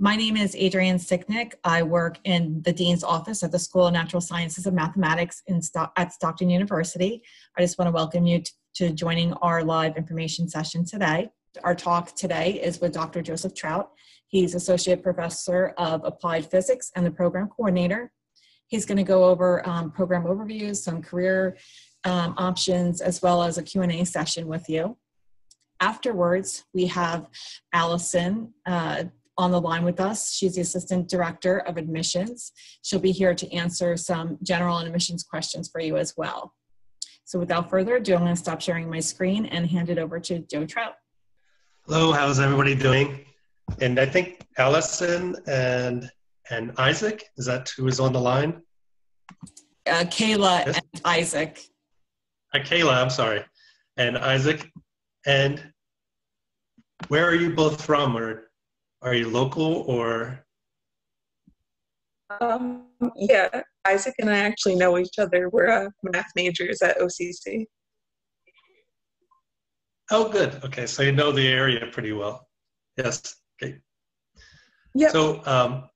My name is Adrienne Sicknick. I work in the Dean's office at the School of Natural Sciences and Mathematics at Stockton University. I just want to welcome you t- to joining our live information session today. Our talk today is with Dr. Joseph Trout. He's Associate Professor of Applied Physics and the Program Coordinator. He's going to go over um, program overviews, some career um, options, as well as a Q&A session with you. Afterwards, we have Allison uh, on the line with us. She's the Assistant Director of Admissions. She'll be here to answer some general admissions questions for you as well. So without further ado, I'm going to stop sharing my screen and hand it over to Joe Trout. Hello, how's everybody doing? And I think Allison and and Isaac, is that who is on the line? Uh, Kayla yes. and Isaac. Uh, Kayla, I'm sorry. And Isaac. And where are you both from? Or are you local or? Um, yeah, Isaac and I actually know each other. We're uh, math majors at OCC. Oh, good. Okay, so you know the area pretty well. Yes. Okay. Yeah. So, um,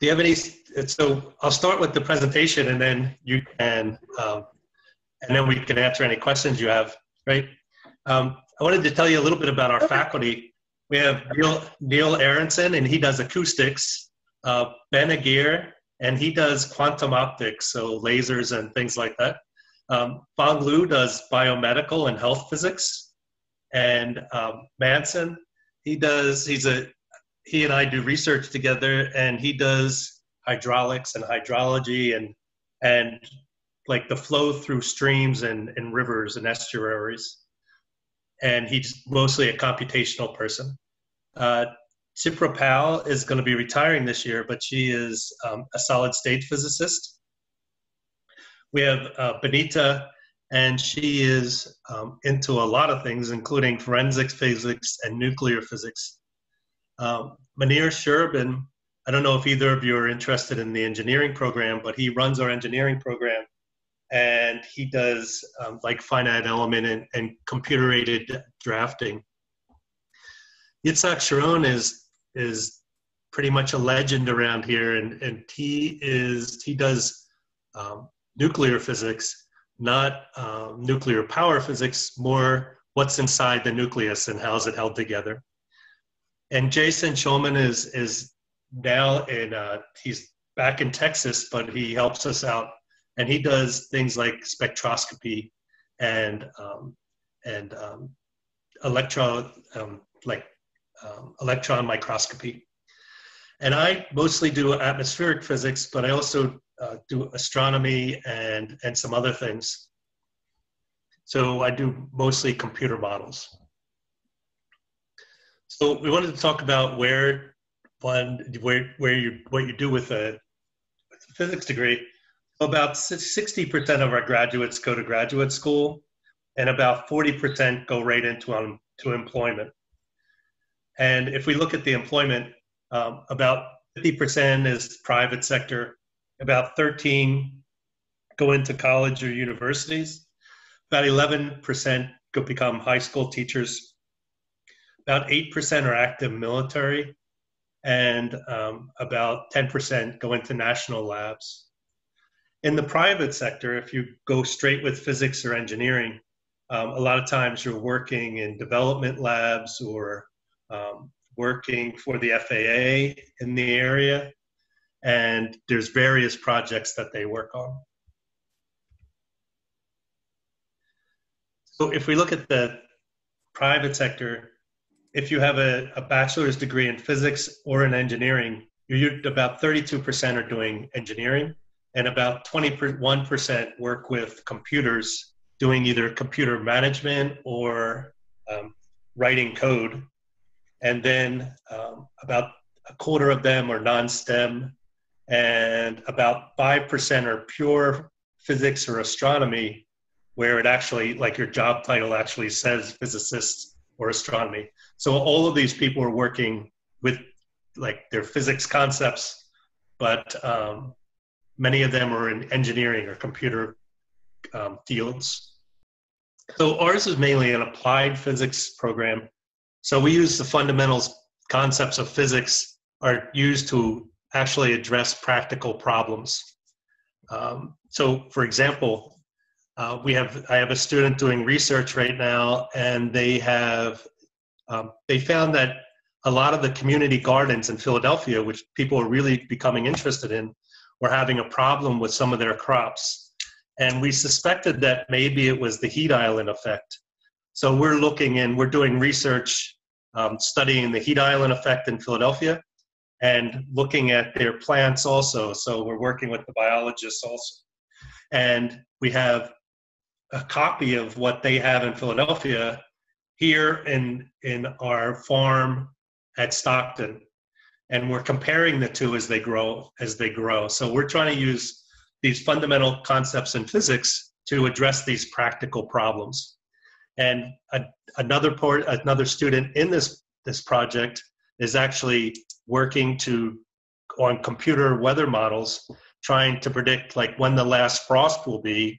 do you have any? So, I'll start with the presentation, and then you can, um, and then we can answer any questions you have. Right. Um, I wanted to tell you a little bit about our okay. faculty. We have Neil, Neil Aronson, and he does acoustics. Uh, ben Aguirre, and he does quantum optics, so lasers and things like that. Um, Fang Lu does biomedical and health physics, and um, Manson, he does. He's a he and I do research together, and he does hydraulics and hydrology and and like the flow through streams and, and rivers and estuaries and he's mostly a computational person. Uh, Pal is going to be retiring this year, but she is um, a solid state physicist. We have uh, Benita, and she is um, into a lot of things, including forensic physics and nuclear physics. Um, Manir Sherbin, I don't know if either of you are interested in the engineering program, but he runs our engineering program and he does um, like finite element and, and computer aided drafting. Yitzhak Sharon is is pretty much a legend around here, and and he is he does um, nuclear physics, not um, nuclear power physics, more what's inside the nucleus and how's it held together. And Jason Schulman is is now in uh, he's back in Texas, but he helps us out and he does things like spectroscopy and um, and um, electron um, like um, electron microscopy. And I mostly do atmospheric physics, but I also uh, do astronomy and and some other things. So I do mostly computer models. So we wanted to talk about where one where where you what you do with a, with a physics degree about 60% of our graduates go to graduate school, and about 40% go right into um, to employment. And if we look at the employment, um, about 50% is private sector, about 13 go into college or universities, about 11% go become high school teachers, about 8% are active military, and um, about 10% go into national labs. In the private sector, if you go straight with physics or engineering, um, a lot of times you're working in development labs or um, working for the FAA in the area, and there's various projects that they work on. So if we look at the private sector, if you have a, a bachelor's degree in physics or in engineering, you're about 32% are doing engineering and about 21% work with computers doing either computer management or um, writing code. And then um, about a quarter of them are non STEM, and about 5% are pure physics or astronomy, where it actually, like your job title actually says physicist or astronomy. So all of these people are working with like their physics concepts, but um, Many of them are in engineering or computer um, fields. So ours is mainly an applied physics program. So we use the fundamentals concepts of physics are used to actually address practical problems. Um, so, for example, uh, we have I have a student doing research right now, and they have um, they found that a lot of the community gardens in Philadelphia, which people are really becoming interested in, were having a problem with some of their crops, and we suspected that maybe it was the heat island effect. So we're looking and we're doing research, um, studying the heat island effect in Philadelphia, and looking at their plants also. So we're working with the biologists also. And we have a copy of what they have in Philadelphia here in, in our farm at Stockton. And we're comparing the two as they grow as they grow. So we're trying to use these fundamental concepts in physics to address these practical problems. And a, another part, another student in this this project is actually working to on computer weather models trying to predict like when the last frost will be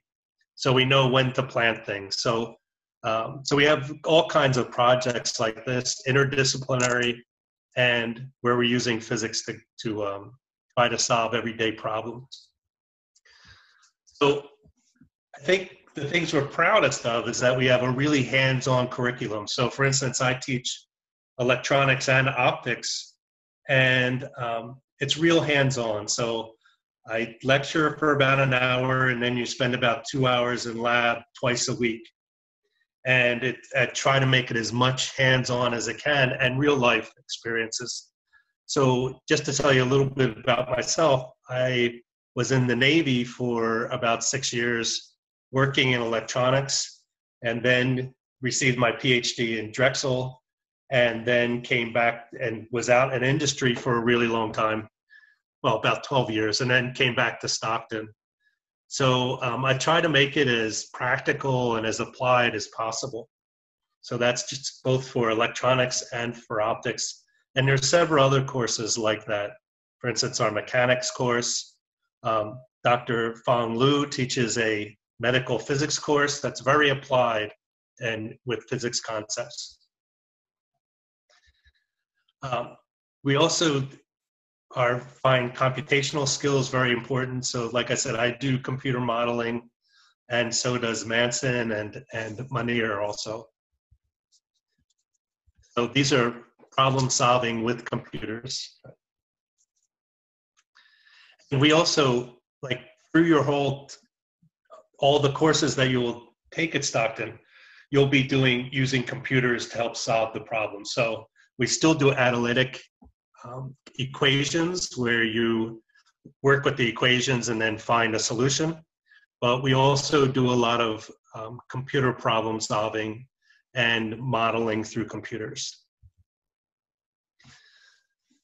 so we know when to plant things so um, so we have all kinds of projects like this interdisciplinary and where we're using physics to, to um, try to solve everyday problems. So i think the things we're proudest of is that we have a really hands-on curriculum. So for instance i teach electronics and optics and um, it's real hands-on. So I lecture for about an hour, and then you spend about two hours in lab twice a week, and it, try to make it as much hands-on as I can and real-life experiences. So just to tell you a little bit about myself, I was in the Navy for about six years, working in electronics, and then received my PhD in Drexel and then came back and was out in industry for a really long time well about 12 years and then came back to stockton so um, i try to make it as practical and as applied as possible. So that's just both for electronics and for optics. And there's several other courses like that. For instance our mechanics course. Um, dr Fang Lu teaches a medical physics course that's very applied and with physics concepts. Um, we also are find computational skills very important. So, like I said, I do computer modeling, and so does Manson and and Munir also. So these are problem solving with computers. And we also like through your whole all the courses that you will take at Stockton, you'll be doing using computers to help solve the problem. So we still do analytic um, equations where you work with the equations and then find a solution. But we also do a lot of um, computer problem solving and modeling through computers.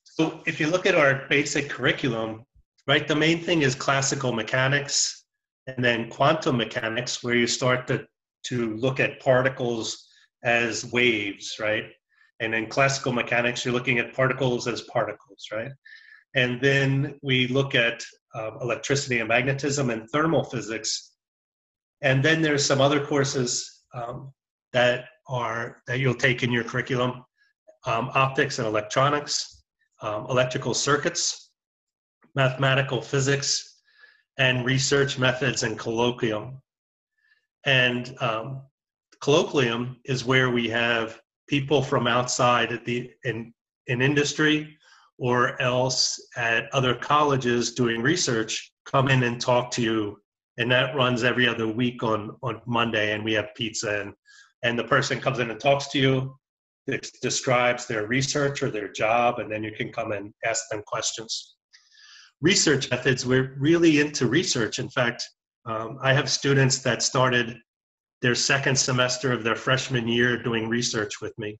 So if you look at our basic curriculum, right, the main thing is classical mechanics and then quantum mechanics, where you start to, to look at particles as waves, right? And in classical mechanics, you're looking at particles as particles, right? And then we look at um, electricity and magnetism and thermal physics. And then there's some other courses um, that are that you'll take in your curriculum: um, optics and electronics, um, electrical circuits, mathematical physics, and research methods and colloquium. And um, colloquium is where we have people from outside the in in industry or else at other colleges doing research come in and talk to you. And that runs every other week on on monday and we have pizza and and the person comes in and talks to you describes their research or their job and then you can come and ask them questions. Research methods we're really into research. In fact um, i have students that started their second semester of their freshman year doing research with me.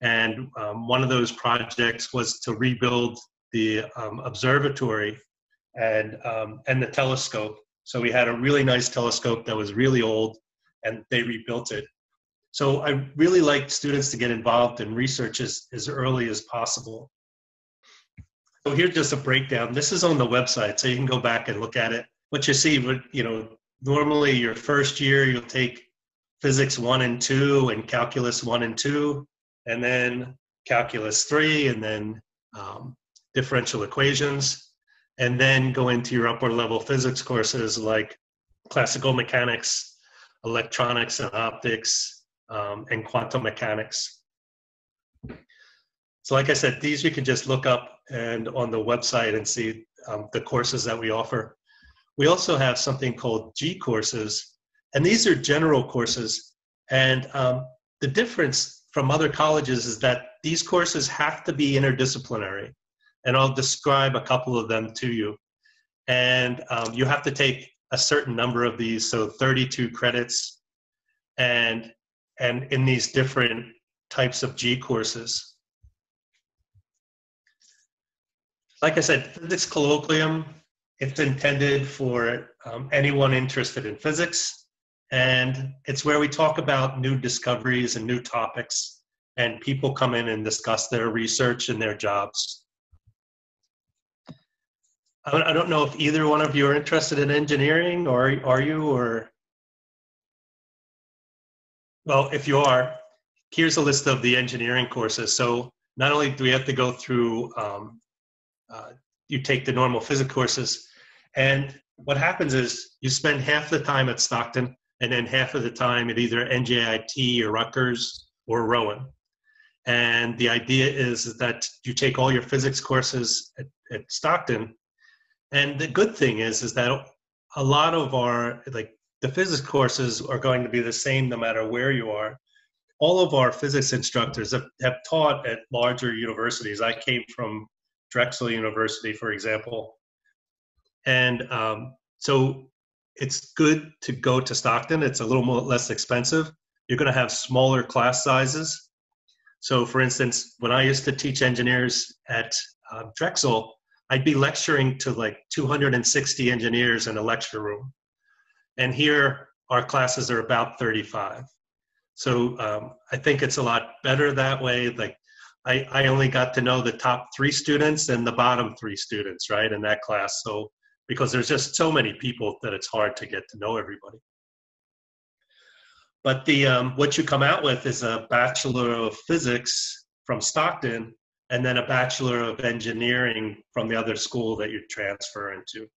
And um, one of those projects was to rebuild the um, observatory and, um, and the telescope. So we had a really nice telescope that was really old, and they rebuilt it. So I really like students to get involved in research as, as early as possible. So here's just a breakdown. This is on the website, so you can go back and look at it. What you see, you know, normally your first year you'll take physics one and two and calculus one and two, and then calculus three, and then um, differential equations, and then go into your upper level physics courses like classical mechanics, electronics and optics, um, and quantum mechanics. So like I said, these you can just look up and on the website and see um, the courses that we offer. We also have something called G courses, and these are general courses. And um, the difference from other colleges is that these courses have to be interdisciplinary. And I'll describe a couple of them to you. And um, you have to take a certain number of these, so 32 credits, and and in these different types of G courses. Like I said, physics colloquium, it's intended for um, anyone interested in physics, and it's where we talk about new discoveries and new topics, and people come in and discuss their research and their jobs. I don't know if either one of you are interested in engineering, or are you, or well, if you are, here's a list of the engineering courses. So not only do we have to go through, um, uh, you take the normal physics courses, and what happens is you spend half the time at Stockton and then half of the time at either NJIT or Rutgers or Rowan. And the idea is that you take all your physics courses at, at Stockton and the good thing is, is that a lot of our like the physics courses are going to be the same no matter where you are. All of our physics instructors have, have taught at larger universities. I came from Drexel University, for example, and um, so it's good to go to Stockton. It's a little more less expensive. You're going to have smaller class sizes. So, for instance, when I used to teach engineers at uh, Drexel, I'd be lecturing to like 260 engineers in a lecture room. And here our classes are about 35. So um, I think it's a lot better that way. Like I, I only got to know the top three students and the bottom three students, right, in that class. So because there's just so many people that it's hard to get to know everybody. But the um, what you come out with is a Bachelor of Physics from Stockton and then a Bachelor of Engineering from the other school that you transfer into.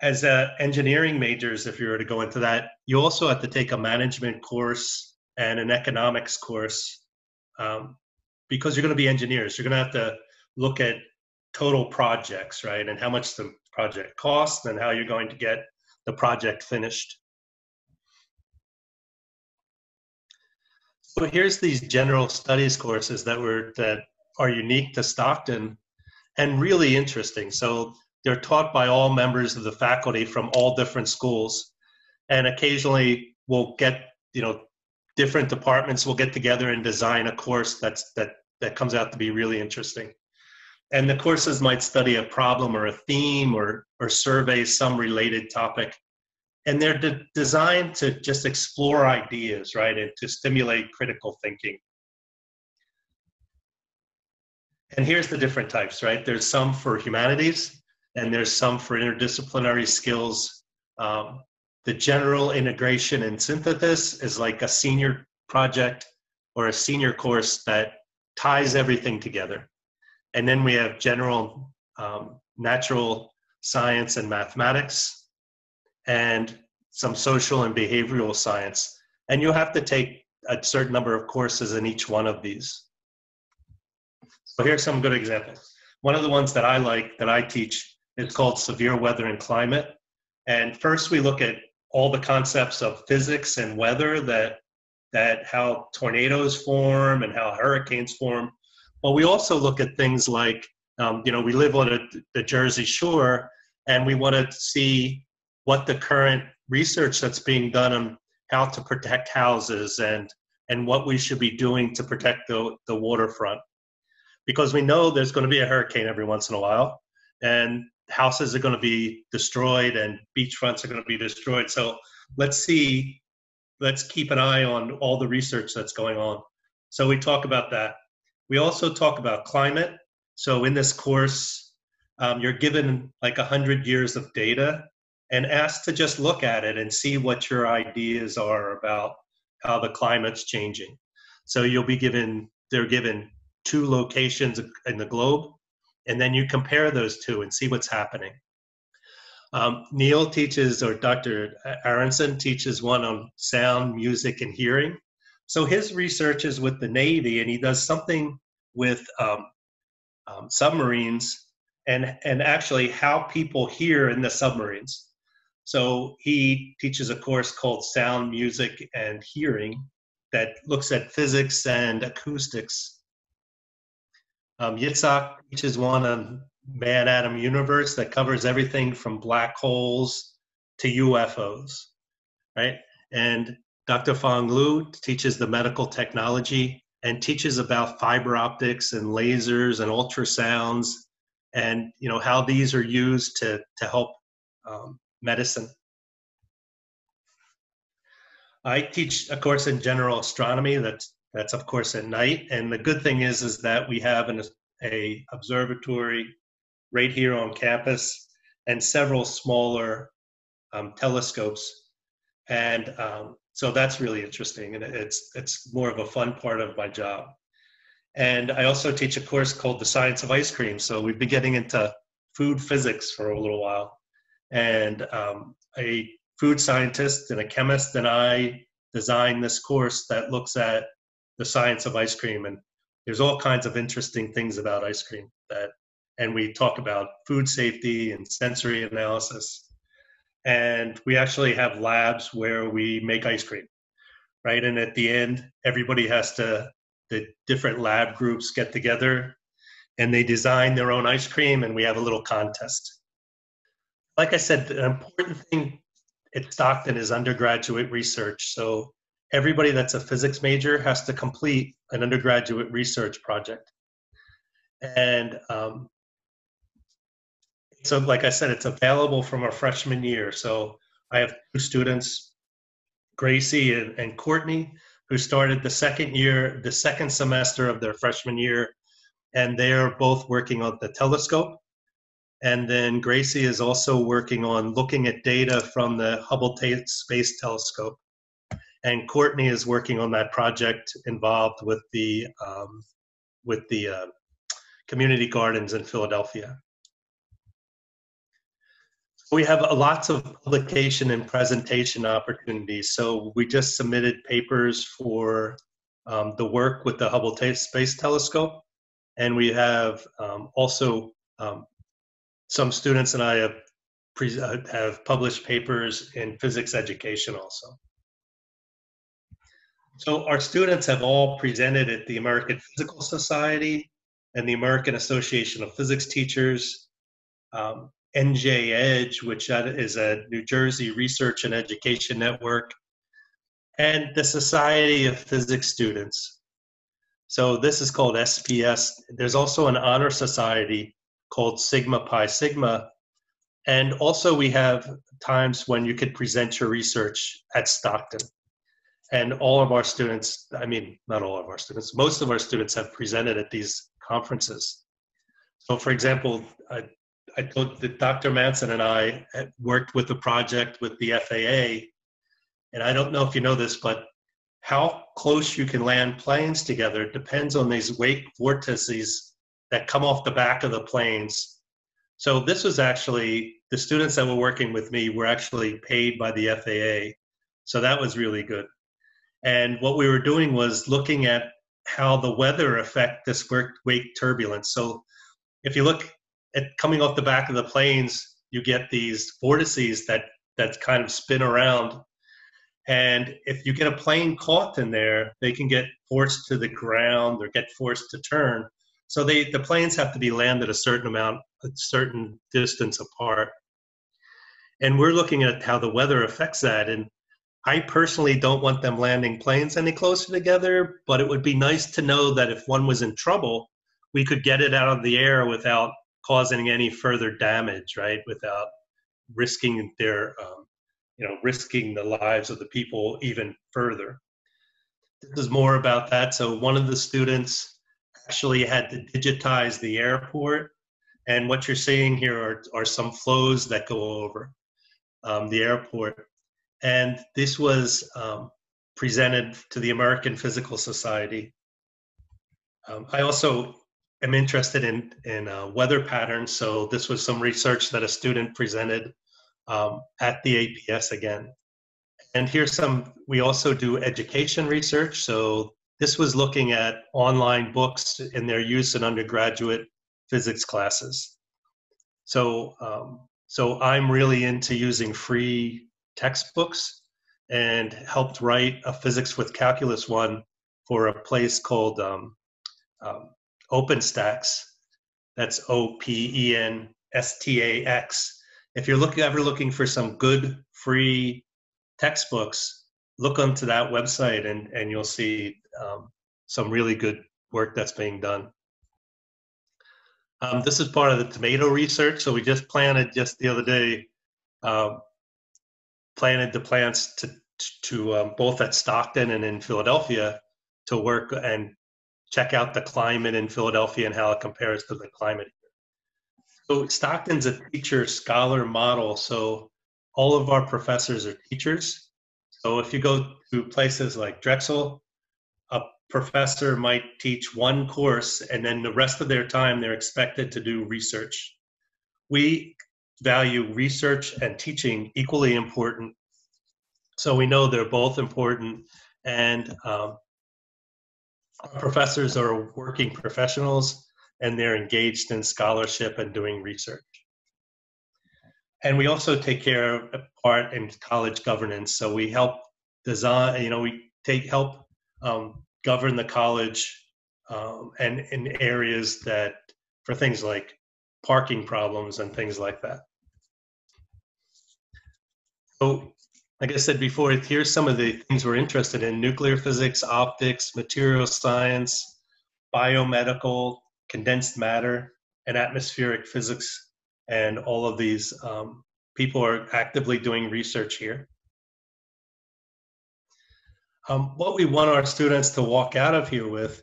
As uh, engineering majors, if you were to go into that, you also have to take a management course and an economics course um, because you're going to be engineers. You're going to have to look at total projects, right, and how much the project costs and how you're going to get the project finished. So here's these general studies courses that were that are unique to Stockton and really interesting. So they're taught by all members of the faculty from all different schools, and occasionally we'll get you know different departments will get together and design a course that's that that comes out to be really interesting. And the courses might study a problem or a theme or or survey some related topic. And they're de- designed to just explore ideas right and to stimulate critical thinking. And here's the different types right? There's some for humanities and there's some for interdisciplinary skills. Um, the general integration and synthesis is like a senior project or a senior course that ties everything together and then we have general um, natural science and mathematics and some social and behavioral science. And you have to take a certain number of courses in each one of these. So here's some good examples. One of the ones that I like that I teach is called Severe Weather and Climate. And first we look at all the concepts of physics and weather that that how tornadoes form and how hurricanes form. But we also look at things like, um, you know, we live on a, the Jersey Shore, and we want to see what the current research that's being done on how to protect houses and and what we should be doing to protect the, the waterfront. Because we know there's going to be a hurricane every once in a while and houses are going to be destroyed and beachfronts are going to be destroyed. So let's see let's keep an eye on all the research that's going on. So we talk about that we also talk about climate so in this course um, you're given like 100 years of data and asked to just look at it and see what your ideas are about how the climate's changing. So you'll be given they're given two locations in the globe, and then you compare those two and see what's happening. Um, Neil teaches, or Dr. Aronson teaches one on sound, music, and hearing. So his research is with the Navy, and he does something with um, um, submarines and and actually how people hear in the submarines. So he teaches a course called Sound, Music, and Hearing that looks at physics and acoustics. Um, Yitzhak teaches one on Man Atom Universe that covers everything from black holes to UFOs, right? And Dr. Fang Lu teaches the medical technology and teaches about fiber optics and lasers and ultrasounds and you know how these are used to to help um, medicine. I teach a course in general astronomy. That's that's of course at night, and the good thing is is that we have an a observatory right here on campus and several smaller um, telescopes, and um, so that's really interesting, and it's it's more of a fun part of my job. And I also teach a course called The Science of Ice Cream. So we've been getting into food physics for a little while, and um, a food scientist and a chemist and I designed this course that looks at the science of ice cream, and there's all kinds of interesting things about ice cream that, and we talk about food safety and sensory analysis and we actually have labs where we make ice cream right? And at the end everybody has to the different lab groups get together and they design their own ice cream and we have a little contest. Like i said the important thing at stockton is undergraduate research. So everybody that's a physics major has to complete an undergraduate research project. And um, so like I said, it's available from our freshman year. So I have two students, Gracie and, and Courtney, who started the second year, the second semester of their freshman year, and they're both working on the telescope. And then Gracie is also working on looking at data from the Hubble Space Telescope. And Courtney is working on that project involved with the um, with the uh, community gardens in Philadelphia we have lots of publication and presentation opportunities. So we just submitted papers for um, the work with the Hubble Space Telescope, and we have um, also um, some students and I have pre- uh, have published papers in physics education also. So our students have all presented at the American Physical Society and the American Association of Physics Teachers. Um, NJ Edge, which is a New Jersey research and education network, and the Society of Physics Students. So this is called SPS. There's also an honor society called Sigma Pi Sigma. And also we have times when you could present your research at Stockton. And all of our students, I mean, not all of our students, most of our students have presented at these conferences. So for example, I told that Dr. Manson and I worked with the project with the FAA, and I don't know if you know this, but how close you can land planes together depends on these wake vortices that come off the back of the planes. So this was actually the students that were working with me were actually paid by the FAA, so that was really good. And what we were doing was looking at how the weather affect this wake turbulence. So if you look at coming off the back of the planes, you get these vortices that that kind of spin around. And if you get a plane caught in there, they can get forced to the ground or get forced to turn. So they the planes have to be landed a certain amount, a certain distance apart. And we're looking at how the weather affects that. And I personally don't want them landing planes any closer together, but it would be nice to know that if one was in trouble, we could get it out of the air without causing any further damage, right? Without risking their, um, you know, risking the lives of the people even further. This is more about that. So one of the students actually had to digitize the airport, and what you're seeing here are, are some flows that go over um, the airport. And this was um, presented to the American Physical Society. Um, I also am interested in, in uh, weather patterns. So this was some research that a student presented um, at the APS again. And here's some, we also do education research. So this was looking at online books and their use in undergraduate physics classes. So, um, so I'm really into using free textbooks and helped write a physics with calculus one for a place called um, um, OpenStax. That's O P E N S T A X. If you're looking ever looking for some good free textbooks, look onto that website and and you'll see um, some really good work that's being done. Um, this is part of the tomato research. So we just planted just the other day, um, planted the plants to to um, both at Stockton and in Philadelphia to work and check out the climate in Philadelphia and how it compares to the climate here. So Stockton's a teacher scholar model. So all of our professors are teachers. So if you go to places like Drexel, a professor might teach one course and then the rest of their time they're expected to do research. We value research and teaching equally important. So we know they're both important and um, professors are working professionals and they're engaged in scholarship and doing research. And we also take care of part in college governance. So we help design, you know, we take help um, govern the college um, and in areas that for things like parking problems and things like that. So like I said before, here's some of the things we're interested in nuclear physics, optics, material science, biomedical, condensed matter, and atmospheric physics. And all of these um, people are actively doing research here. Um, what we want our students to walk out of here with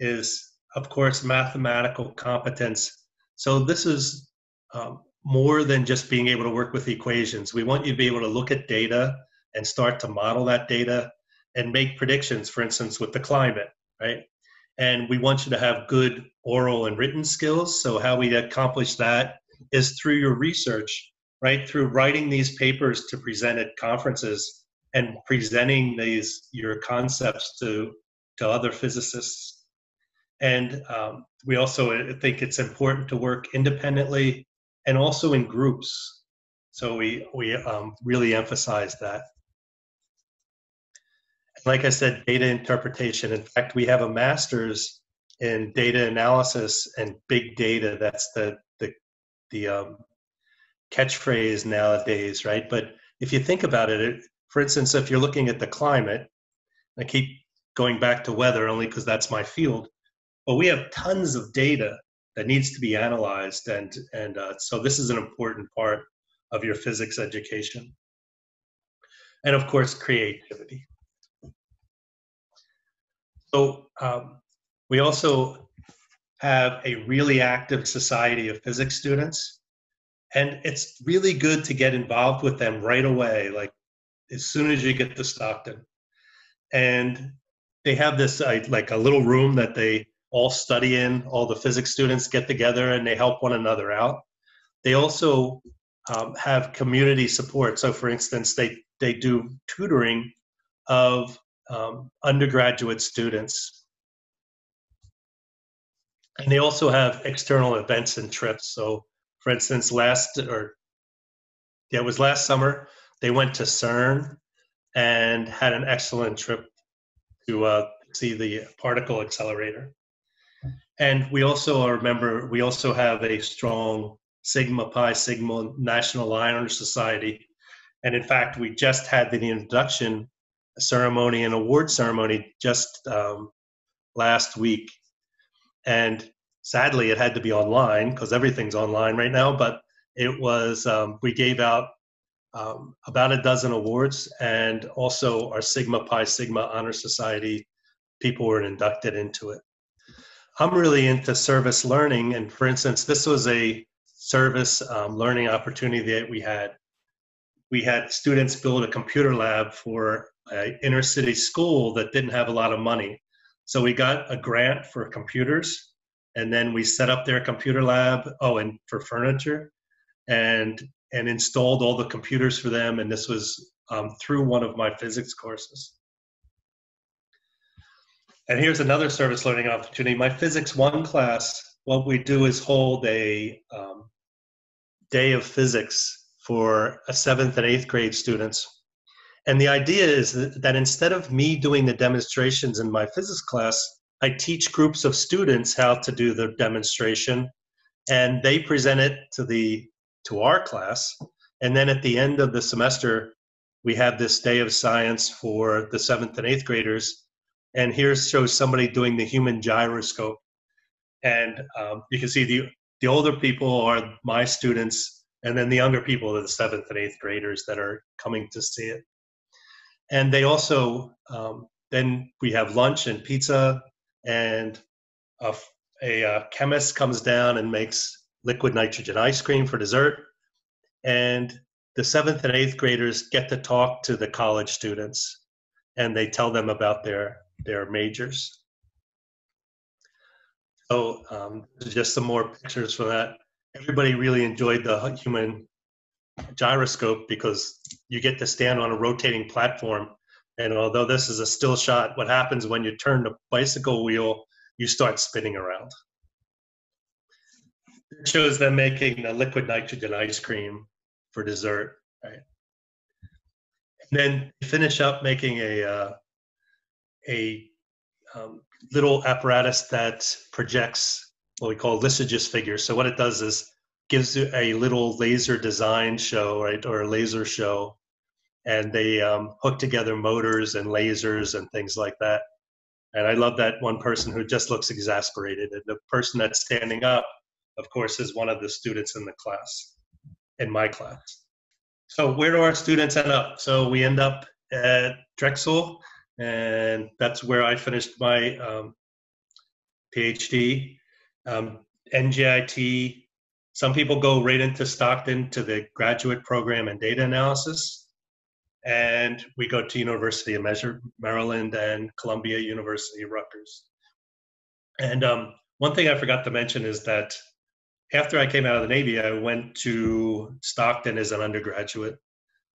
is, of course, mathematical competence. So this is um, more than just being able to work with equations. We want you to be able to look at data and start to model that data and make predictions, for instance, with the climate, right? And we want you to have good oral and written skills. So, how we accomplish that is through your research, right? Through writing these papers to present at conferences and presenting these your concepts to to other physicists. And um, we also think it's important to work independently and also in groups. So we we um, really emphasize that. Like I said, data interpretation. In fact, we have a master's in data analysis and big data. That's the the the um, catchphrase nowadays, right? But if you think about it, it, for instance, if you're looking at the climate, I keep going back to weather only because that's my field. But we have tons of data that needs to be analyzed and and uh, so this is an important part of your physics education. And of course creativity. So um, we also have a really active society of physics students and it's really good to get involved with them right away like as soon as you get to stockton. And they have this uh, like a little room that they all study in, all the physics students get together and they help one another out. They also um, have community support. So, for instance, they, they do tutoring of um, undergraduate students. And they also have external events and trips. So, for instance, last or yeah, it was last summer, they went to CERN and had an excellent trip to uh, see the particle accelerator. And we also are member, we also have a strong Sigma Pi Sigma National Honor Society. And in fact, we just had the introduction ceremony and award ceremony just um, last week. And sadly, it had to be online because everything's online right now. But it was, um, we gave out um, about a dozen awards, and also our Sigma Pi Sigma Honor Society people were inducted into it. I'm really into service learning. And for instance, this was a service um, learning opportunity that we had. We had students build a computer lab for an inner city school that didn't have a lot of money. So we got a grant for computers, and then we set up their computer lab. Oh, and for furniture, and and installed all the computers for them. And this was um, through one of my physics courses. And here's another service learning opportunity. My Physics 1 class, what we do is hold a um, day of physics for a seventh and eighth grade students. And the idea is that, that instead of me doing the demonstrations in my physics class, I teach groups of students how to do the demonstration and they present it to the to our class. And then at the end of the semester, we have this day of science for the seventh and eighth graders. And here shows somebody doing the human gyroscope. And um, you can see the, the older people are my students, and then the younger people are the seventh and eighth graders that are coming to see it. And they also, um, then we have lunch and pizza, and a, a, a uh, chemist comes down and makes liquid nitrogen ice cream for dessert. And the seventh and eighth graders get to talk to the college students and they tell them about their, their majors. So um, just some more pictures for that. Everybody really enjoyed the human gyroscope because you get to stand on a rotating platform. And although this is a still shot, what happens when you turn the bicycle wheel, you start spinning around. It shows them making a liquid nitrogen ice cream for dessert, right? And then finish up making a uh, a um, little apparatus that projects what we call Lissajous figures. So what it does is gives you a little laser design show, right, or a laser show, and they um, hook together motors and lasers and things like that. And I love that one person who just looks exasperated, and the person that's standing up of course, is one of the students in the class, in my class. So where do our students end up? So we end up at Drexel, and that's where I finished my um, PhD. Um, NJIT, some people go right into Stockton to the graduate program in data analysis. And we go to University of Maryland and Columbia University Rutgers. And um, one thing I forgot to mention is that after I came out of the Navy, I went to Stockton as an undergraduate.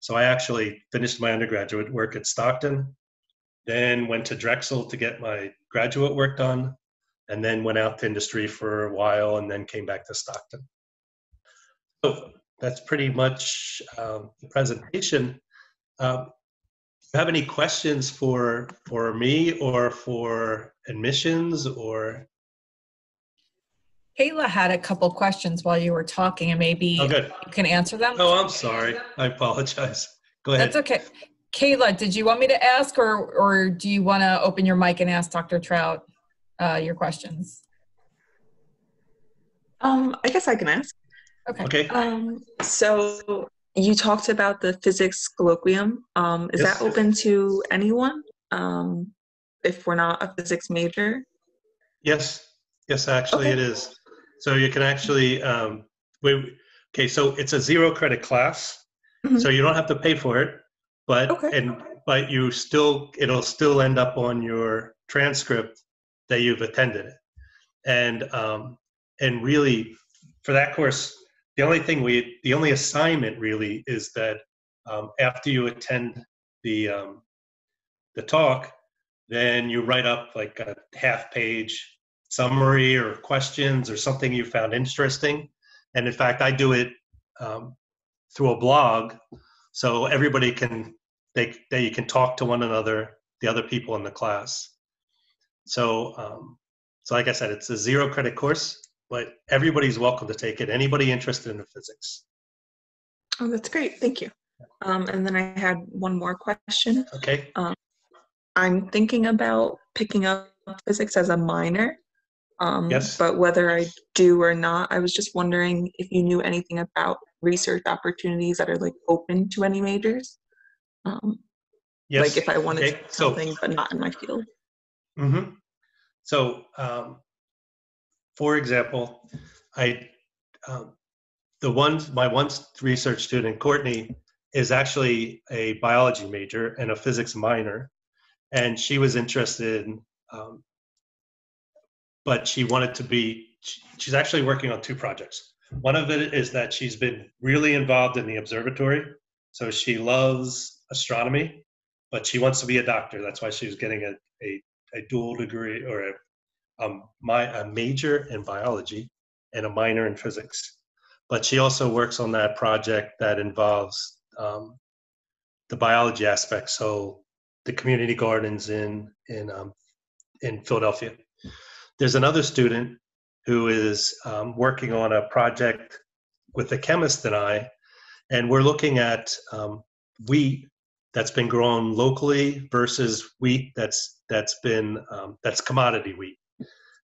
So I actually finished my undergraduate work at Stockton, then went to Drexel to get my graduate work done, and then went out to industry for a while and then came back to Stockton. So that's pretty much um, the presentation. Um, do you have any questions for for me or for admissions or Kayla had a couple questions while you were talking, and maybe Oh, you can answer them. Oh, I'm sorry. I apologize. Go ahead. That's okay. Kayla, did you want me to ask, or or do you want to open your mic and ask Dr. Trout uh, your questions? Um, I guess I can ask. Okay. Okay. Um, so you talked about the physics colloquium. Um, is Yes. that open to anyone? Um, if we're not a physics major? Yes. Yes, actually, Okay. it is. So you can actually, um, we, okay, so it's a zero credit class, Mhm. so you don't have to pay for it, but Okay. and but you still it'll still end up on your transcript that you've attended, and um, and really for that course, the only thing we the only assignment really is that um, after you attend the um, the talk, then you write up like a half page summary or questions or something you found interesting. And in fact, I do it um, through a blog, so everybody can they they can talk to one another, the other people in the class. So um, so like I said, it's a zero credit course, but everybody's welcome to take it. Anybody interested in the physics? Oh, that's great. Thank you. Um, and then I had one more question. Okay. I'm thinking about picking up physics as a minor. Um, Yes. But whether I do or not, I was just wondering if you knew anything about research opportunities that are like open to any majors. Um, Yes. Like if I wanted Okay, do so- something but not in my field. Mm-hmm. So, um, for example, I um, the one my one research student Courtney is actually a biology major and a physics minor, and she was interested in um, but she wanted to be, she's actually working on two projects. One of it is that she's been really involved in the observatory. So she loves astronomy, but she wants to be a doctor. That's why she was getting a, a, a dual degree or a, um, my, a major in biology and a minor in physics. But she also works on that project that involves um, the biology aspect. So the community gardens in in um, in Philadelphia. There's another student who is um, working on a project with a chemist and I, and we're looking at um, wheat that's been grown locally versus wheat that's that's been um, that's commodity wheat,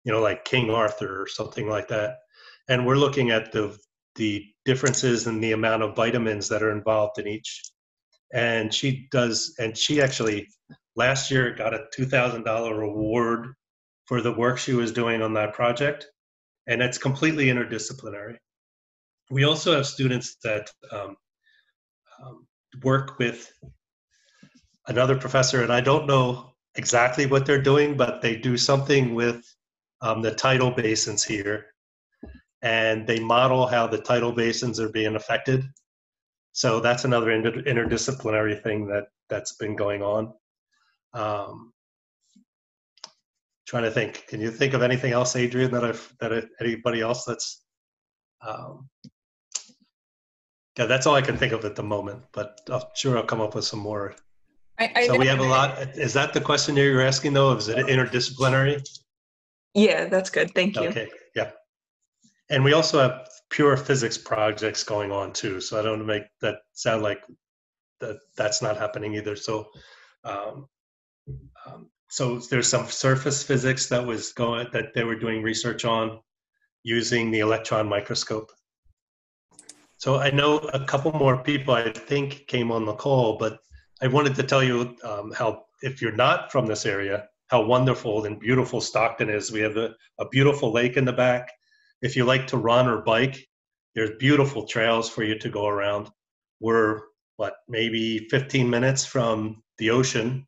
you know, like King Arthur or something like that. And we're looking at the the differences in the amount of vitamins that are involved in each. And she does, and she actually last year got a $2,000 reward for the work she was doing on that project. And it's completely interdisciplinary. We also have students that um, um, work with another professor, and I don't know exactly what they're doing, but they do something with um, the tidal basins here and they model how the tidal basins are being affected. So that's another inter- interdisciplinary thing that that's been going on. Um, trying to think. Can you think of anything else, Adrian, that I've that anybody else that's? Um, yeah, that's all I can think of at the moment. But I'm sure I'll come up with some more. I, I so we have a lot. Is that the question you're asking though? Is it interdisciplinary? Yeah, that's good. Thank you. Okay. Yeah and we also have pure physics projects going on too. So I don't want to make that sound like that that's not happening either. So, um, um, so there's some surface physics that was going that they were doing research on using the electron microscope. So I know a couple more people I think came on the call, but I wanted to tell you um, how if you're not from this area, how wonderful and beautiful Stockton is. We have a, a beautiful lake in the back if you like to run or bike, there's beautiful trails for you to go around. We're what maybe 15 minutes from the ocean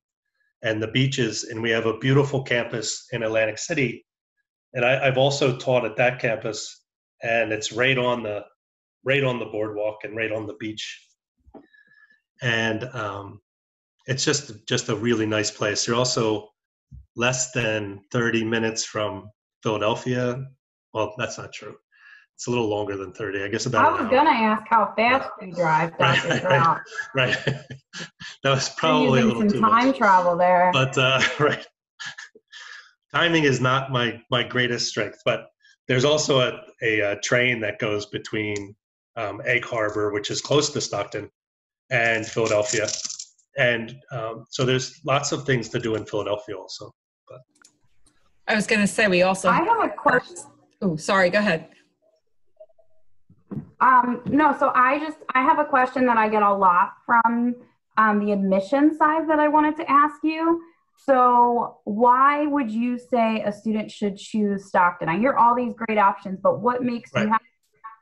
and the beaches, and we have a beautiful campus in Atlantic City. And I, have also taught at that campus, and it's right on the right on the boardwalk and right on the beach. And um, it's just just a really nice place. You're also less than 30 minutes from Philadelphia well, that's not true. It's a little longer than 30. I guess about. I was gonna ask how fast you drive. Right, right, right, right. that was probably a little some too time much. travel there. But uh, right, timing is not my my greatest strength. But there's also a a, a train that goes between um, Egg Harbor, which is close to Stockton, and Philadelphia, and um, so there's lots of things to do in Philadelphia also. But I was going to say we also. I have a question. Oh, sorry. Go ahead. Um, no, so I just I have a question that I get a lot from um, the admission side that I wanted to ask you. So, why would you say a student should choose Stockton? I hear all these great options, but what makes right. you have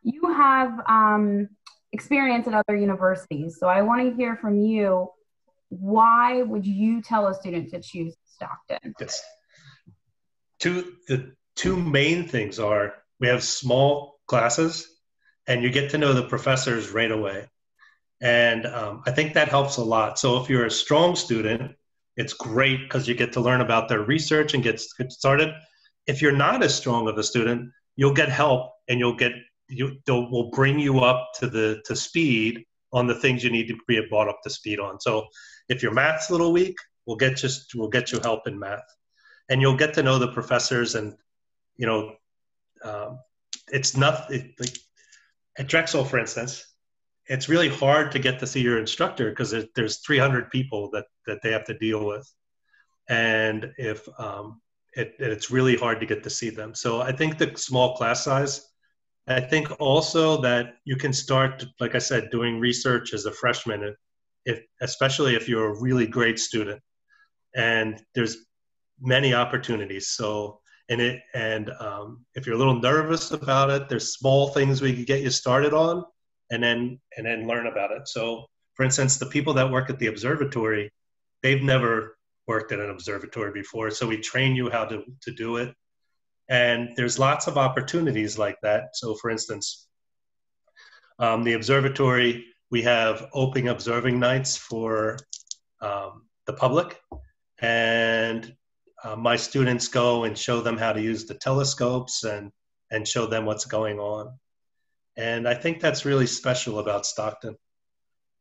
you have um, experience at other universities? So, I want to hear from you. Why would you tell a student to choose Stockton? Yes. Two the two main things are we have small classes and you get to know the professors right away. And um, I think that helps a lot. So if you're a strong student, it's great because you get to learn about their research and get, started. If you're not as strong of a student, you'll get help and you'll get you will bring you up to the to speed on the things you need to be brought up to speed on. So if your math's a little weak, we'll get just we'll get you help in math, and you'll get to know the professors and you know, um, it's not it, like at Drexel, for instance, it's really hard to get to see your instructor because there's 300 people that that they have to deal with, and if um, it, it's really hard to get to see them. So I think the small class size. I think also that you can start, like I said, doing research as a freshman, if especially if you're a really great student, and there's many opportunities. So and it and um, if you're a little nervous about it there's small things we could get you started on and then and then learn about it. So for instance the people that work at the observatory they've never worked at an observatory before. So we train you how to, to do it And there's lots of opportunities like that. So, for instance, um, the observatory, we have open observing nights for um, the public. And uh, my students go and show them how to use the telescopes and, and show them what's going on. And I think that's really special about Stockton.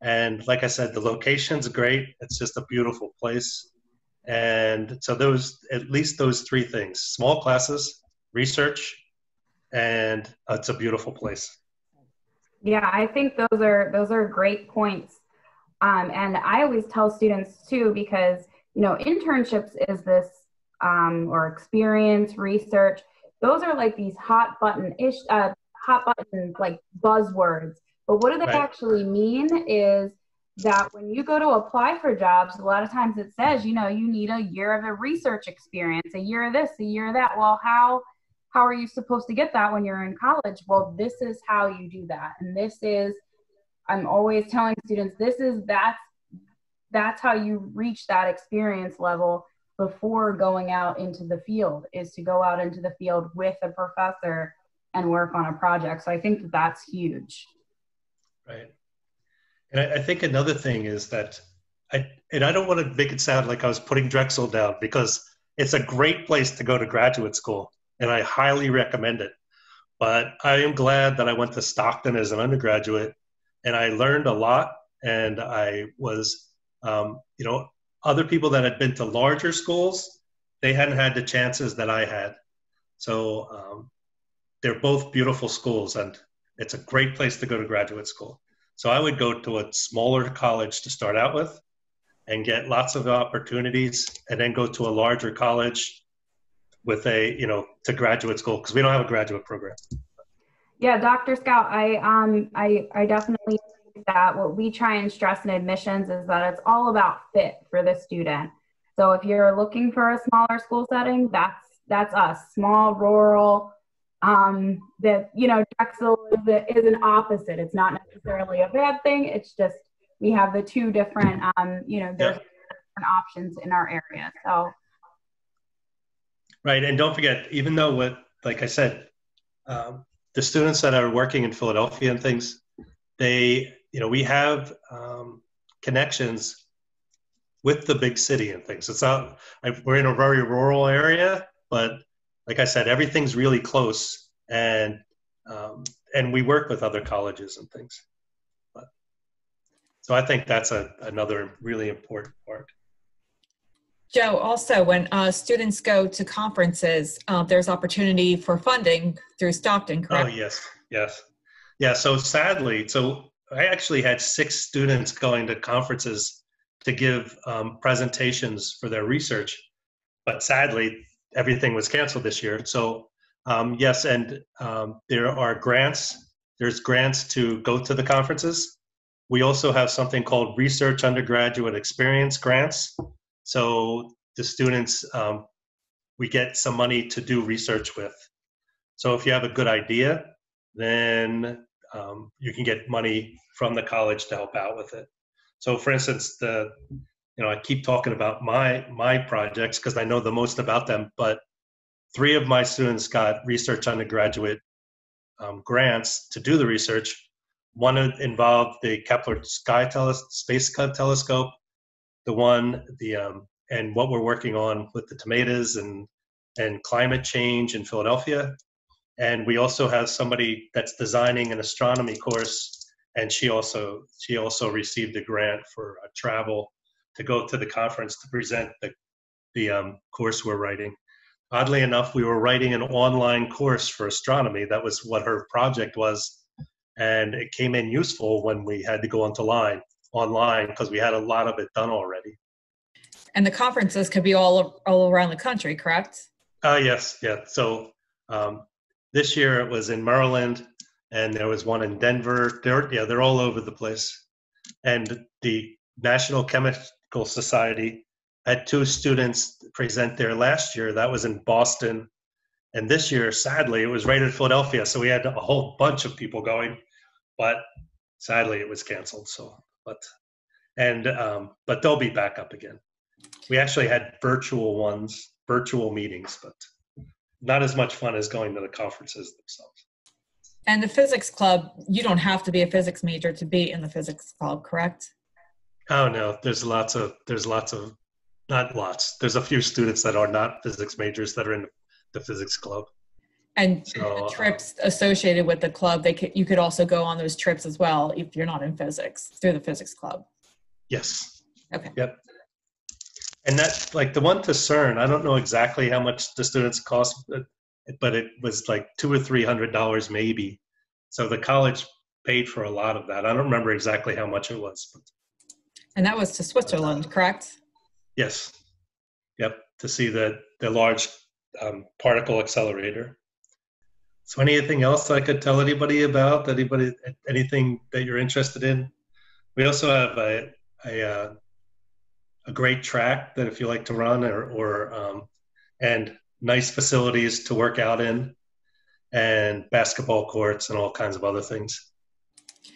And like I said, the location's great. It's just a beautiful place. And so those, at least those three things, small classes, research, and it's a beautiful place. Yeah, I think those are those are great points. Um, and I always tell students too, because you know, internships is this um, or experience research. Those are like these hot button ish, uh, hot button like buzzwords. But what do they right. actually mean? Is that when you go to apply for jobs, a lot of times it says, you know, you need a year of a research experience, a year of this, a year of that. Well, how how are you supposed to get that when you're in college? Well, this is how you do that. And this is I'm always telling students this is that's that's how you reach that experience level before going out into the field is to go out into the field with a professor and work on a project. So I think that that's huge. Right. And I, I think another thing is that I, and I don't want to make it sound like I was putting Drexel down because it's a great place to go to graduate school and I highly recommend it. But I am glad that I went to Stockton as an undergraduate and I learned a lot and I was, um, you know, other people that had been to larger schools, they hadn't had the chances that I had. So um, they're both beautiful schools and it's a great place to go to graduate school. So I would go to a smaller college to start out with and get lots of opportunities and then go to a larger college with a, you know, to graduate school because we don't have a graduate program. Yeah, Dr. Trout, I um I I definitely think that what we try and stress in admissions is that it's all about fit for the student. So if you're looking for a smaller school setting, that's that's us, small, rural, um, that you know Drexel is, a, is, an opposite. It's not necessarily a bad thing. It's just we have the two different, um, you know, there's different options in our area. So right, and don't forget, even though what, like I said, um, the students that are working in Philadelphia and things, they, you know, we have um, connections with the big city and things. It's not we're in a very rural area, but like I said, everything's really close, and um, and we work with other colleges and things. But, so I think that's a, another really important part. Joe, also when uh, students go to conferences, uh, there's opportunity for funding through Stockton, correct? Oh yes, yes, yeah. So sadly, so I actually had six students going to conferences to give um, presentations for their research, but sadly, everything was canceled this year. So um, yes, and um, there are grants. There's grants to go to the conferences. We also have something called Research Undergraduate Experience Grants. So the students, um, we get some money to do research with. So if you have a good idea, then um, you can get money from the college to help out with it. So for instance, the you know, I keep talking about my my projects because I know the most about them. But three of my students got research undergraduate um, grants to do the research. One involved the Kepler Sky Tele- Space Telescope. The one the um, and what we're working on with the tomatoes and and climate change in Philadelphia. And we also have somebody that's designing an astronomy course, and she also she also received a grant for a travel to go to the conference to present the, the um, course we're writing. Oddly enough, we were writing an online course for astronomy. That was what her project was. And it came in useful when we had to go onto line online because we had a lot of it done already. And the conferences could be all all around the country, correct? Uh, yes, yeah. So um, this year it was in Maryland, and there was one in Denver. They're yeah, they're all over the place. And the National Chemist Society. I had two students present there last year. That was in Boston. And this year, sadly, it was right in Philadelphia. So we had a whole bunch of people going, but sadly, it was canceled. So, but, and, um, but they'll be back up again. We actually had virtual ones, virtual meetings, but not as much fun as going to the conferences themselves. And the physics club, you don't have to be a physics major to be in the physics club, correct? Oh no, there's lots of there's lots of not lots. There's a few students that are not physics majors that are in the physics club. And So, the uh, trips associated with the club, they could, you could also go on those trips as well if you're not in physics through the physics club. Yes. Okay. Yep. And that like the one to CERN, I don't know exactly how much the students cost, but, but it was like two or three hundred dollars maybe. So the college paid for a lot of that. I don't remember exactly how much it was. But And that was to Switzerland, correct? yes. Yep. To see the the large um, particle accelerator. So anything else I could tell anybody about? Anybody anything that you're interested in? We also have a a, uh, a great track that if you like to run or, or um, and nice facilities to work out in and basketball courts and all kinds of other things.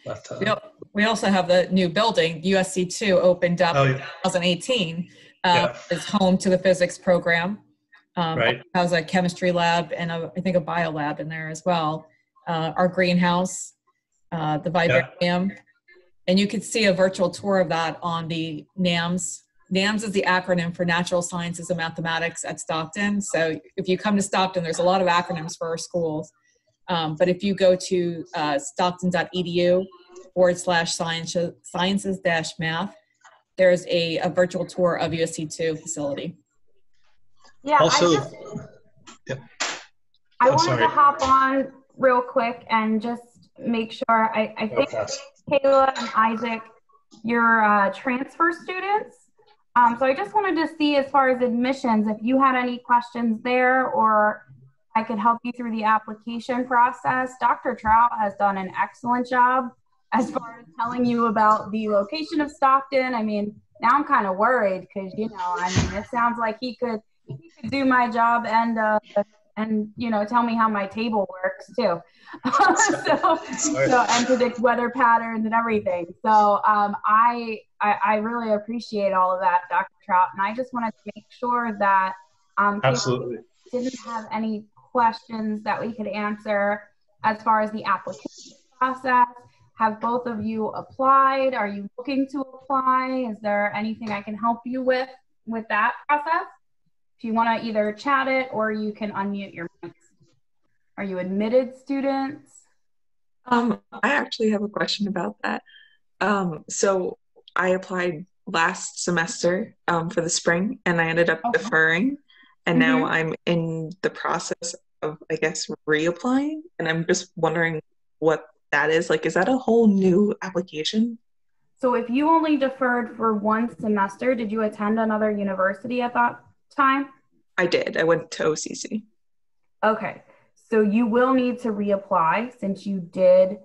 But, uh, We al- We also have the new building, USC two opened up Oh, in 2018. Uh, It's home to the physics program. Um, Right. Has a chemistry lab and a, I think a bio lab in there as well. Uh, Our greenhouse, uh, the vivarium. And you could see a virtual tour of that on the NAMS. NAMS is the acronym for Natural Sciences and Mathematics at Stockton. So if you come to Stockton, there's a lot of acronyms for our schools. Um, but if you go to uh, stockton.edu forward slash sciences sciences dash math, there's a, a virtual tour of USC2 facility. Yeah, also, I just Yep. I wanted sorry. to hop on real quick and just make sure. I, I think yes. Kayla and Isaac, you're uh, transfer students. Um, so I just wanted to see, as far as admissions, if you had any questions there, or I could help you through the application process. Dr. Trout has done an excellent job as far as telling you about the location of Stockton. I mean, now I'm kind of worried because you know, I mean, it sounds like he could he could do my job and uh, and you know tell me how my table works too. so, so and predict weather patterns and everything. So um, I, I I really appreciate all of that, Dr. Trout, and I just wanted to make sure that um, Absolutely. didn't have any questions that we could answer as far as the application process. Have both of you applied? Are you looking to apply? Is there anything I can help you with with that process? If you want to either chat it or you can unmute your mics. Are you admitted students? Um, I actually have a question about that. Um, so I applied last semester um, for the spring and I ended up Okay. deferring. And now Mhm. I'm in the process of, I guess, reapplying. And I'm just wondering what that is. Like, is that a whole new application? So if you only deferred for one semester, did you attend another university at that time? I did. I went to OCC. Okay, so you will need to reapply since you did,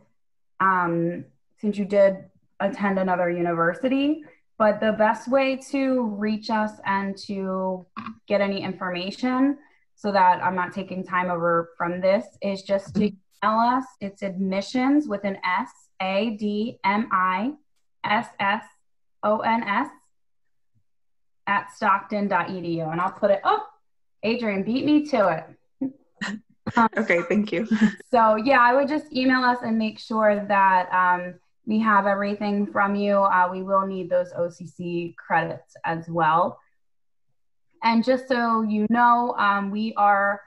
um, since you did attend another university. But the best way to reach us and to get any information, so that I'm not taking time over from this, is just to email us. It's admissions with an S A D M I S S O N S at stockton.edu, and I'll put it. Oh, Adrian beat me to it. Okay, thank you. So yeah, I would just email us and make sure that um, we have everything from you. Uh, we will need those OCC credits as well. And just so you know, um, we are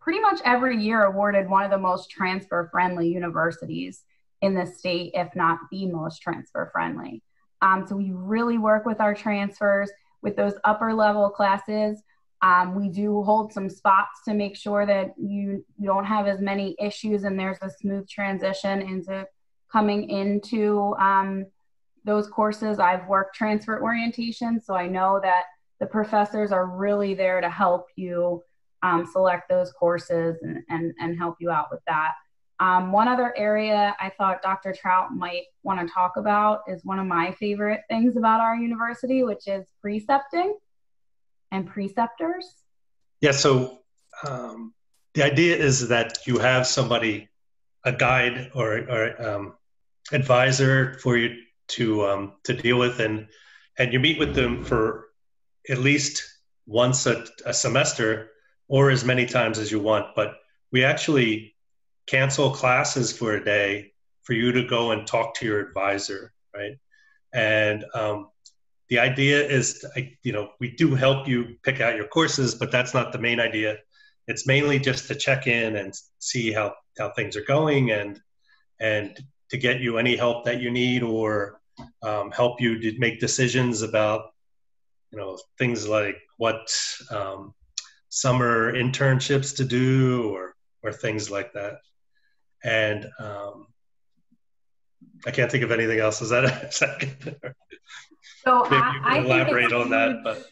pretty much every year awarded one of the most transfer friendly universities in the state, if not the most transfer friendly. Um, so we really work with our transfers with those upper level classes. Um, we do hold some spots to make sure that you, don't have as many issues and there's a smooth transition into coming into um, those courses. I've worked transfer orientation, so I know that the professors are really there to help you um, select those courses and, and, and help you out with that. Um, one other area I thought Dr. Trout might want to talk about is one of my favorite things about our university, which is precepting and preceptors. Yeah, so um, the idea is that you have somebody, a guide or, or um, advisor for you to um, to deal with, and and you meet with them for at least once a, a semester or as many times as you want. But we actually cancel classes for a day for you to go and talk to your advisor, right? And um, the idea is, you know, we do help you pick out your courses, but that's not the main idea. It's mainly just to check in and see how, how things are going and and to get you any help that you need or um, help you to make decisions about you know things like what um, summer internships to do or or things like that and um, i can't think of anything else is that, is that so maybe I, you can I elaborate on that but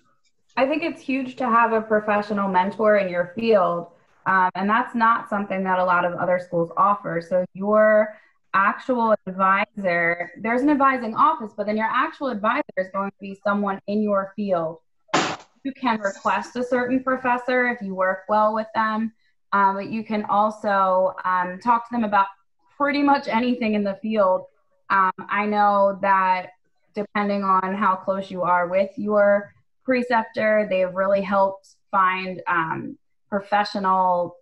I think it's huge to have a professional mentor in your field. Um, and that's not something that a lot of other schools offer. So your actual advisor, there's an advising office, but then your actual advisor is going to be someone in your field. You can request a certain professor if you work well with them, um, but you can also um, talk to them about pretty much anything in the field. Um, I know that depending on how close you are with your preceptor, they have really helped find um, professional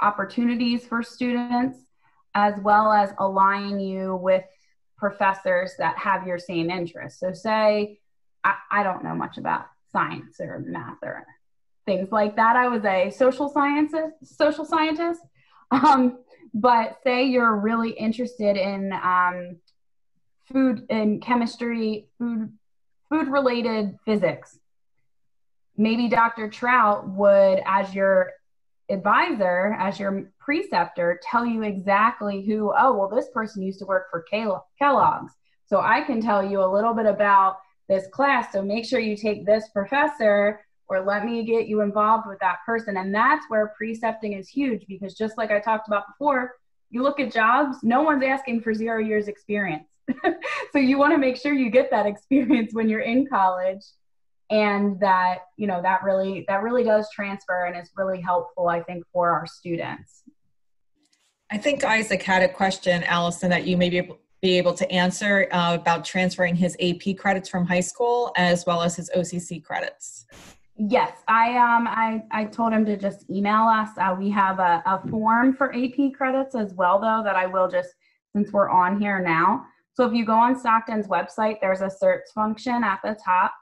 opportunities for students as well as align you with professors that have your same interests. So, say I, I don't know much about science or math or things like that. I was a social sciences social scientist, um, but say you're really interested in um, food and chemistry, food food related physics. Maybe Dr. Trout would, as your advisor, as your preceptor, tell you exactly who, oh, well, this person used to work for Kellogg's. So I can tell you a little bit about this class. So make sure you take this professor or let me get you involved with that person. And that's where precepting is huge because just like I talked about before, you look at jobs, no one's asking for zero years experience. so you want to make sure you get that experience when you're in college and that you know that really that really does transfer and is really helpful i think for our students. I think isaac had a question allison that you may be able, be able to answer uh, about transferring his ap credits from high school as well as his occ credits. Yes i um i i told him to just email us. Uh, we have a, a form for ap credits as well though that i will just since we're on here now. So if you go on stockton's website there's a search function at the top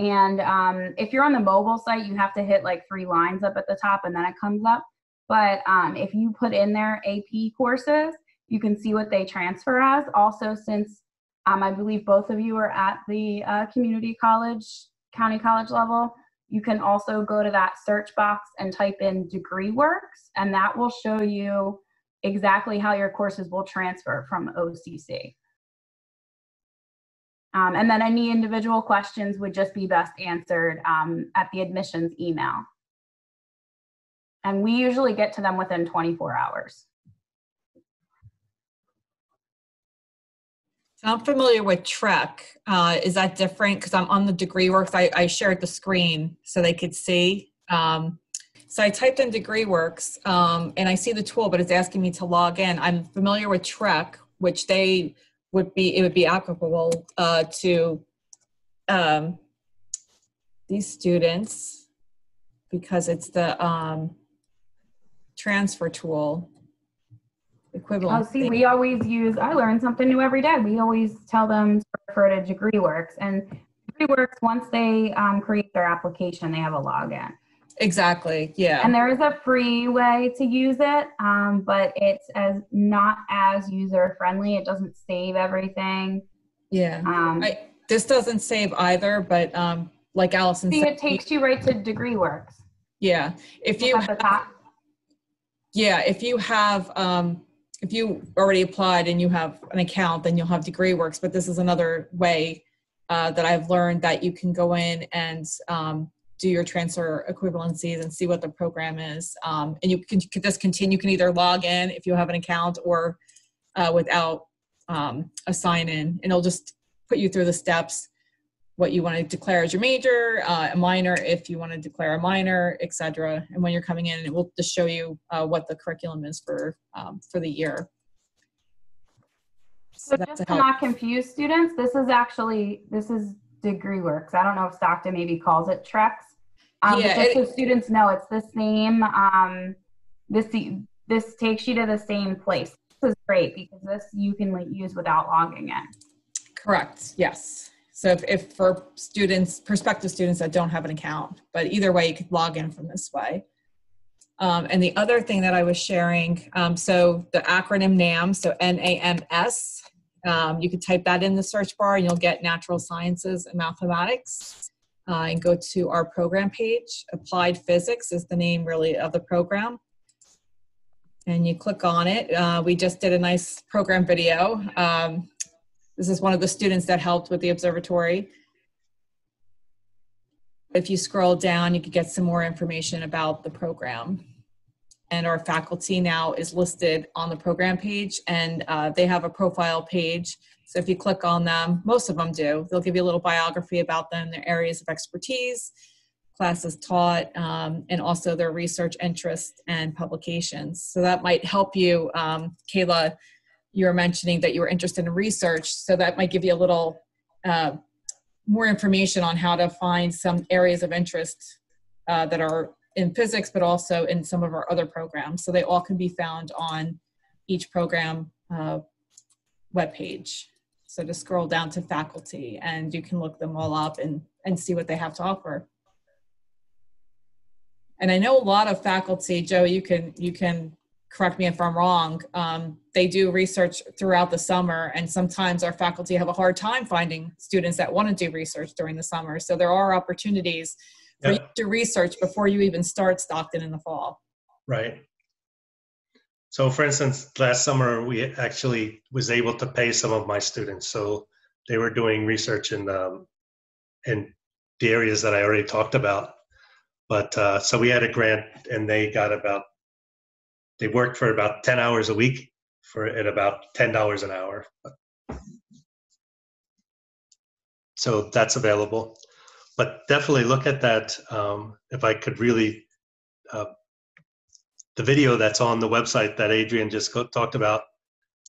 and um, if you're on the mobile site, you have to hit like three lines up at the top and then it comes up. But um, if you put in there AP courses, you can see what they transfer as. Also, since um, I believe both of you are at the uh, community college, county college level, you can also go to that search box and type in degree works, and that will show you exactly how your courses will transfer from OCC. Um, and then any individual questions would just be best answered um, at the admissions email. And we usually get to them within 24 hours. So I'm familiar with Trek. Uh, is that different? Because I'm on the DegreeWorks. I, I shared the screen so they could see. Um, so I typed in DegreeWorks um, and I see the tool, but it's asking me to log in. I'm familiar with Trek, which they would be it would be applicable uh, to um, these students because it's the um, transfer tool equivalent. Oh, see, we always use. I learn something new every day. We always tell them to refer to DegreeWorks, and DegreeWorks once they um, create their application, they have a login. Exactly. Yeah. And there is a free way to use it, um, but it's as not as user friendly. It doesn't save everything. Yeah. Um, I, this doesn't save either, but um, like Allison see, said, it takes you right to DegreeWorks. Yeah. If you have, yeah, if you have um, if you already applied and you have an account, then you'll have DegreeWorks. But this is another way uh, that I've learned that you can go in and um, do your transfer equivalencies and see what the program is. Um, and you can, just continue, you can either log in if you have an account or uh, without um, a sign in, and it'll just put you through the steps what you want to declare as your major, uh, a minor if you want to declare a minor, etc. And when you're coming in, it will just show you uh, what the curriculum is for um, for the year. So, so just to not confuse students, this is actually this is DegreeWorks. I don't know if Stockton maybe calls it Trex, Um, Yeah, just it- so students know, it's the same. Um, this this takes you to the same place. This is great because this you can like, use without logging in. Correct, yes. So if, if for students, prospective students that don't have an account, but either way, you could log in from this way. Um, and the other thing that I was sharing, um, so the acronym NAM, so N-A-M-S, um, you could type that in the search bar and you'll get natural sciences and mathematics. Uh, and go to our program page. Applied Physics is the name really of the program. And you click on it. Uh, we just did a nice program video. Um, this is one of the students that helped with the observatory. If you scroll down, you could get some more information about the program. And our faculty now is listed on the program page and uh, they have a profile page. So if you click on them, most of them do, they'll give you a little biography about them, their areas of expertise, classes taught, um, and also their research interests and publications. So that might help you, um, Kayla, you were mentioning that you were interested in research, so that might give you a little uh, more information on how to find some areas of interest uh, that are in physics, but also in some of our other programs. So they all can be found on each program uh, webpage. So to scroll down to faculty, and you can look them all up and and see what they have to offer. And I know a lot of faculty, Joe, you can you can correct me if I'm wrong, um, they do research throughout the summer, and sometimes our faculty have a hard time finding students that want to do research during the summer. So there are opportunities for you to research before you even start Stockton in the fall. Right. So for instance, last summer, we actually was able to pay some of my students. So they were doing research in, um, in the areas that I already talked about. But, uh, so we had a grant and they got about, they worked for about 10 hours a week for, at about $10 an hour. So that's available. But definitely look at that. Um, if I could really uh, the video that's on the website that Adrian just talked about.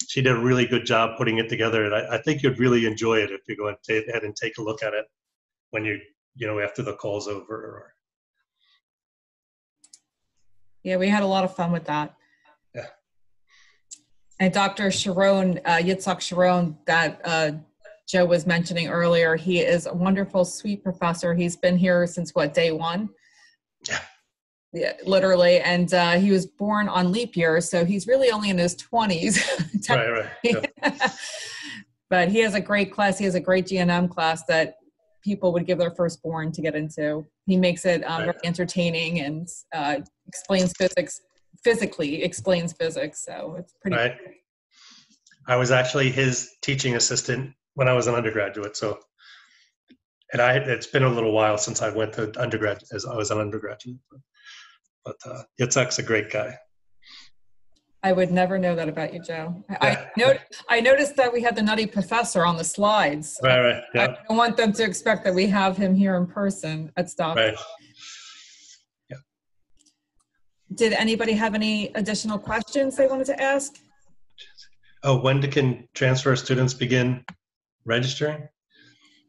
She did a really good job putting it together, and I, I think you'd really enjoy it if you go ahead and take a look at it when you you know after the call's over. Yeah, we had a lot of fun with that. Yeah. And Dr. Sharon, uh, Yitzhak Sharon, that uh, Joe was mentioning earlier, he is a wonderful, sweet professor. He's been here since what, day one? Yeah. Yeah, literally. And uh, he was born on leap year, so he's really only in his 20s. right, right. Yeah. but he has a great class. He has a great GNM class that people would give their firstborn to get into. He makes it um, Right. very entertaining and uh, explains physics, physically explains physics. So it's pretty. Right. I was actually his teaching assistant when I was an undergraduate. So, and I it's been a little while since I went to undergrad as I was an undergraduate. But, but uh, Yitzhak's a great guy. I would never know that about you, Joe. I, Yeah. I, not, I noticed that we had the nutty professor on the slides. Right, right. I don't want them to expect that we have him here in person at Stockton. right. Did anybody have any additional questions they wanted to ask? Oh, when can transfer students begin registering?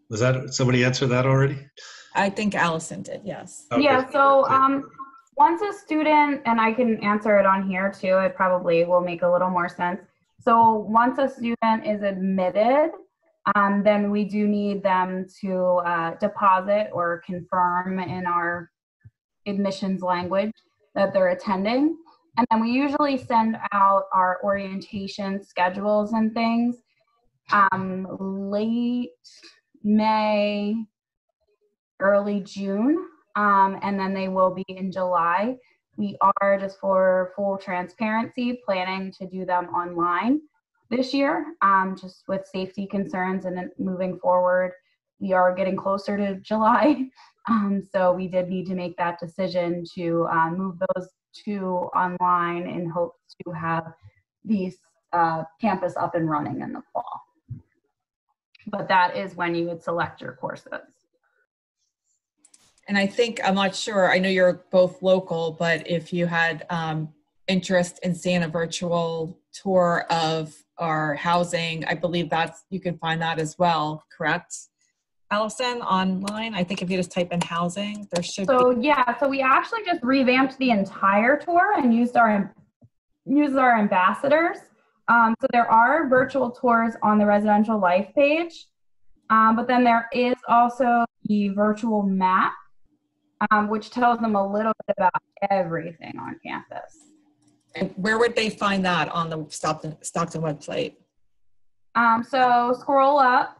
Was that somebody answered that already? I think Allison did, yes. Okay. Yeah, so um, once a student, and I can answer it on here too, it probably will make a little more sense. So once a student is admitted, um, then we do need them to uh, deposit or confirm in our admissions language that they're attending. And then we usually send out our orientation schedules and things um, late May, early June, um, and then they will be in July. We are, just for full transparency, planning to do them online this year, um, just with safety concerns and moving forward. We are getting closer to July, um, so we did need to make that decision to uh, move those two online in hopes to have these uh, campus up and running in the fall. But that is when you would select your courses. And I think, I'm not sure, I know you're both local, but if you had um, interest in seeing a virtual tour of our housing, I believe that's, you can find that as well, correct? Allison, online? I think if you just type in housing, there should be. So yeah, so we actually just revamped the entire tour and used our used our ambassadors. Um, so there are virtual tours on the residential life page, um, but then there is also the virtual map, um, which tells them a little bit about everything on campus. And Where would they find that on the Stockton, Stockton website? Um, so scroll up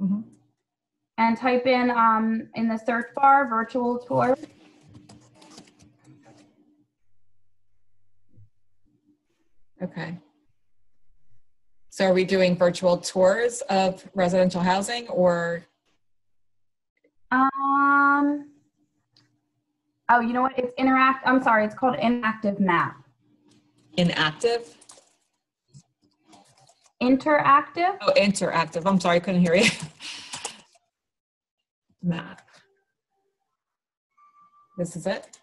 Mhm. and type in um, in the search bar virtual tour. Okay. So are we doing virtual tours of residential housing or, Um, oh, you know what? It's interact. I'm sorry. It's called interactive map. inactive? Interactive. Oh, interactive. I'm sorry, I couldn't hear you. Map. This is it?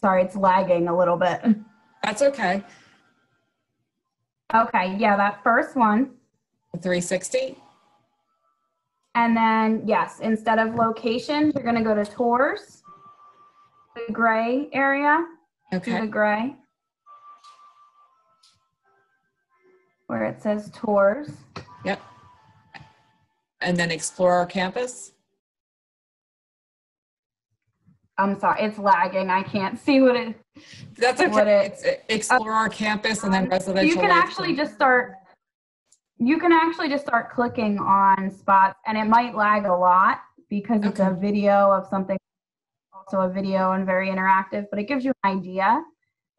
Sorry, it's lagging a little bit. That's okay. Okay, yeah, that first one. 360? And then, yes, instead of location, you're going to go to tours, the gray area, to the gray, where it says tours. yep. And then explore our campus? I'm sorry, it's lagging. I can't see what it. That's What okay. it- It's explore our campus and then residential. You can actually just start. You can actually just start clicking on spots, and it might lag a lot because it's a video of something. Also, a video and very interactive, but it gives you an idea.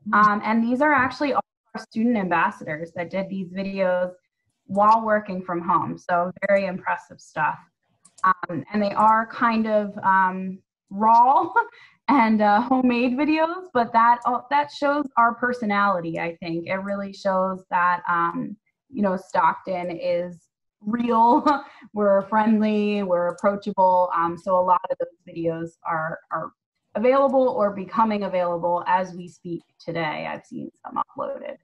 Mhm. Um, and these are actually all our student ambassadors that did these videos while working from home. So very impressive stuff. Um, and they are kind of um, raw and uh, homemade videos, but that oh, that shows our personality. I think it really shows that um, you know Stockton is real. we're friendly. We're approachable. Um, so a lot of those videos are are available or becoming available as we speak today. I've seen some uploaded.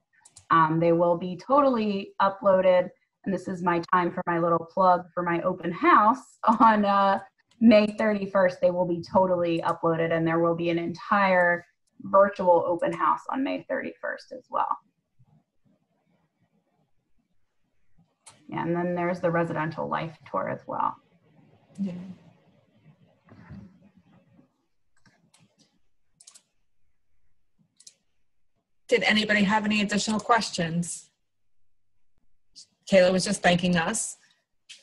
Um, they will be totally uploaded, and this is my time for my little plug for my open house on uh, May 31st. They will be totally uploaded, and there will be an entire virtual open house on May 31st as well. And then there's the residential life tour as well. Yeah. Did anybody have any additional questions? Kayla was just thanking us.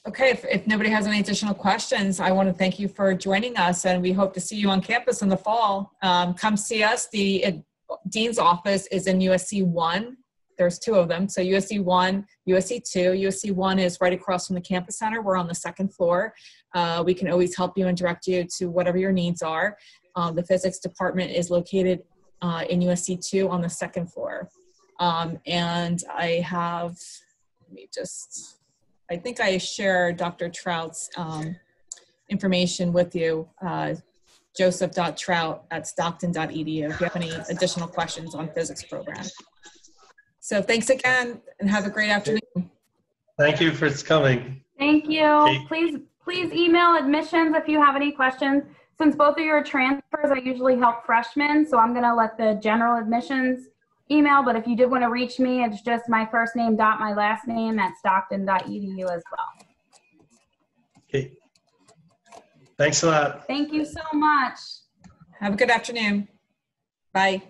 Okay, if, if nobody has any additional questions, I want to thank you for joining us and we hope to see you on campus in the fall. Um, come see us. The uh, Dean's office is in USC 1. There's two of them. So USC 1, USC 2. USC 1 is right across from the campus center. We're on the second floor. Uh, we can always help you and direct you to whatever your needs are. Um, the physics department is located uh, in USC 2 on the second floor. Um, and I have, let me just, I think I share Dr. Trout's um, information with you, uh, joseph.trout at stockton.edu if you have any additional questions on physics program. So thanks again and have a great afternoon. Thank you for coming. Thank you. Okay. Please, please email admissions if you have any questions. Since both of you are transfers, I usually help freshmen, so I'm gonna let the general admissions email, but if you did want to reach me, it's just my first name dot my last name at stockton.edu as well. Okay. Thanks a lot. Thank you so much. Have a good afternoon. Bye.